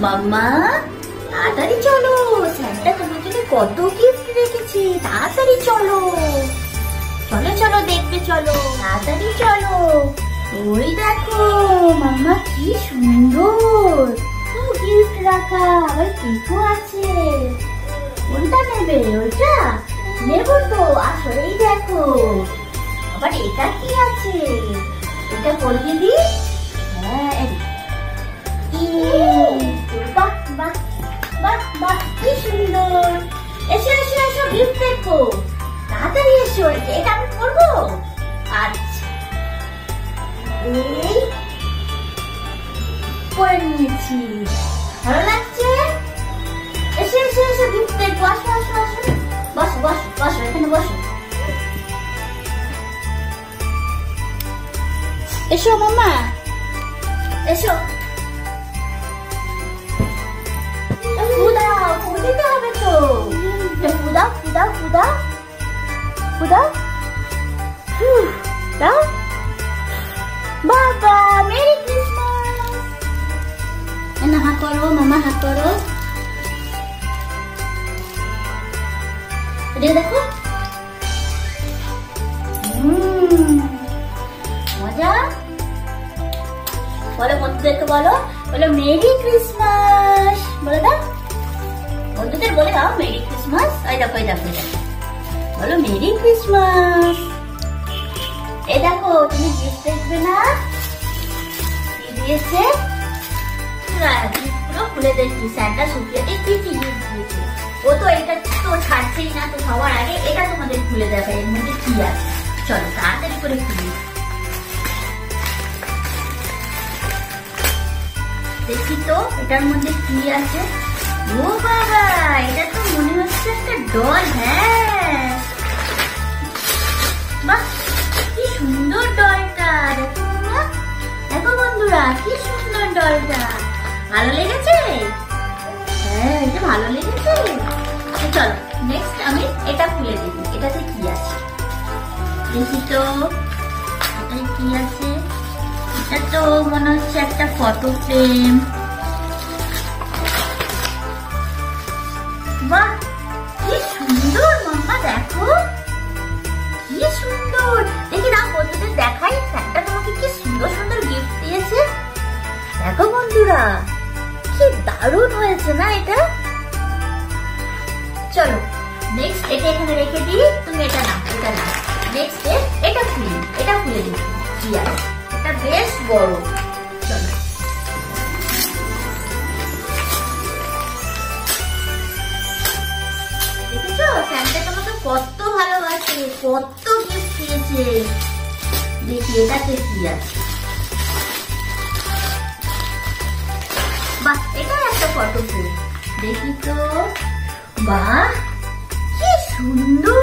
মাম্মা, তাড়াতাড়ি চলো। স্যান্টা তোমার জন্য কত গিফট রেখেছে, তাড়াতাড়ি চলো। চলো চলো দেখবে চলো, তাড়াতাড়ি চলো। ওই দেখো, মাম্মা, কি সুন্দর। গিফট রাখা, আবার কেকও আছে। কোনটা নেবে ওইটা? নেব তো আসো এই দেখো। আবার এটা কি আছে? এটা পরিয়ে দি সুন্দর। এসো এসো এসো গিফট দেখো। তাড়াতাড়ি এসো, এটা আমি করব? আচ্ছা। এই করে নিয়েছি। ভালো লাগছে? এসো এসো এসো গিফট দেখব আসো আসো আসো। বসো বসো বসো, এখানে বসো। এসো, মামা। এসো। হুম, মজা বলো বন্ধুদেরকে বলো বলো মেরি ক্রিসমাস বলে দাও বন্ধুদের বলে দাও মেরি ক্রিসমাস ওই দেখো এই দেখো। বলো মেরি ক্রিসমাস এই দেখো, তুমি গিফট দেখবে না? দিয়েছে? পুরো খুলে দেখি স্যান্টা সুপ্রিয়াকে কি কি গিফট দিয়েছে? ও তো এটা তো ছাড়ছেই না, তো আগে এটা তোমাদের খুলে দেখা এর মধ্যে কি আছে? চলো, তাড়াতাড়ি করে খুলি। দেখি তো, এটার মধ্যে কি আছে? ও বাবা, এটা তো মনে হচ্ছে একটা ডল হ্যাঁ। বাহ, কি সুন্দর ডলটা দেখো দেখো বন্ধুরা, কি সুন্দর ডলটা ভালো লেগেছে? হ্যাঁ এটা ভালো লেগেছে। চলো নেক্সট আমি এটা খুলে এটাতে কি আছে? দেখি তো কি আছে? এটা তো মনে হচ্ছে একটা ফটো ফ্রেম। কি সুন্দর হয়েছে না এটা? চলো নেক্সট এটা এখানে রেখে দিই। তুমি এটা নাও এটা নাও। নেক্সট এটা খুলি এটা খুলে দিই। কি এটা বেশ বড়। কত গিফট দিয়েছে দেখি এটাতে কি আছে বাহ এটা একটা ফটো ফ্রেম দেখি তো বাহ কি সুন্দর।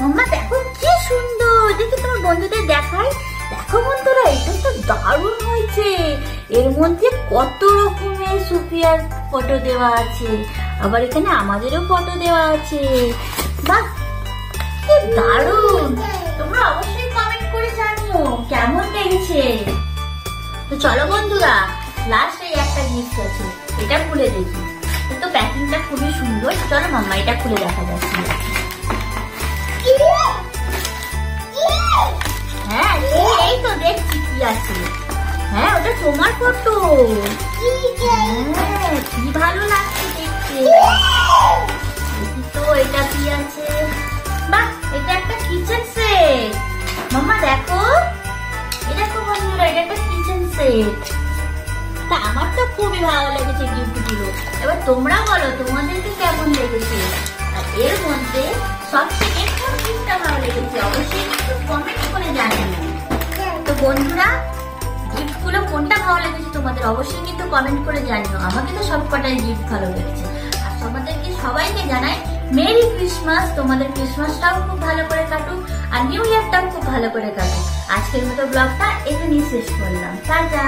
মাম্মা দেখো কি সুন্দর। দেখি তোমার বন্ধুদের দেখাই দেখো বন্ধুরা এটা তো দারুণ হয়েছে। এর মধ্যে কত রকমের সুফিয়ার ফটো দেওয়া আছে। আবার এখানে আমাদেরও ফটো দেওয়া আছে। বাহ, কি দারুণ! তোমরা অবশ্যই কমেন্ট করে জানিও, কেমন লেগেছে? তো চলো বন্ধুরা লাস্ট এই একটা গিফট আছে, এটা খুলে দেখি। এর তো প্যাকিংটা খুবই সুন্দর, চলো মাম্মা এটা খুলে দেখা যাচ্ছে ফটো। হ্যাঁ কি ভালো লাগছে দেখতে। তো, এটা কি আছে? বাহ, এটা একটা কিচেন সেট মাম্মা, দেখো। এই দেখো বন্ধুরা, এটা একটা কিচেন সেট তা আমার তো খুবই ভালো লেগেছে গিফটগুলো এবার তোমরা বলো, তোমাদেরকে কেমন লেগেছে? আর এর মধ্যে সব থেকে কোন গিফটটা ভালো লেগেছে, অবশ্যই একটু কমেন্ট করে জানিও। তো বন্ধুরা গিফটগুলো কোনটা ভালো লেগেছে তোমাদের অবশ্যই কিন্তু কমেন্ট করে জানিও। আমাকে তো সব কটাই গিফট ভালো লেগেছে। আর তোমাদেরকে সবাইকে জানাই মেরি ক্রিসমাস তোমাদের ক্রিসমাসটাও খুব ভালো করে কাটুক আর নিউ ইয়ারটাও খুব ভালো করে কাটুক। আজকের মতো ব্লগটা এখানেই শেষ করলাম। টাটা!